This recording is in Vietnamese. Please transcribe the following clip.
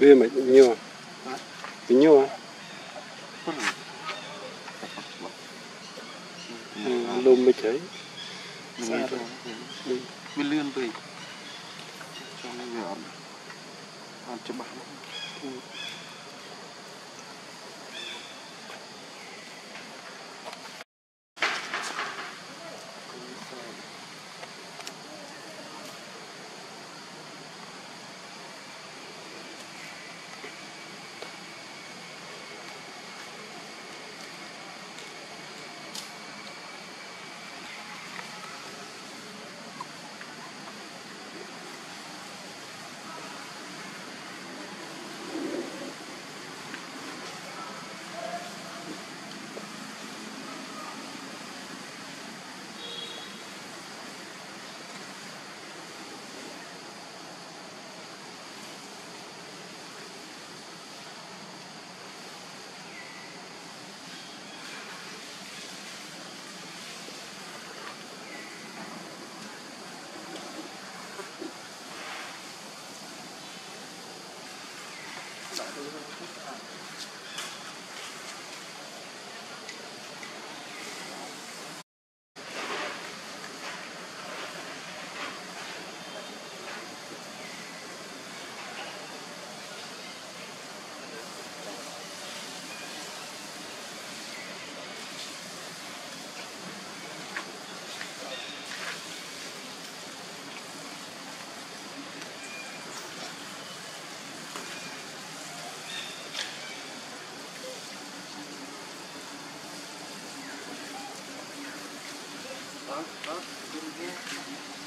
Vì mà nhiều à? Vì nhiều à? Ừ, lùm mới cháy Vì lươn vì ừ. Cho nên về Ăn. Cho bạn 어? 어?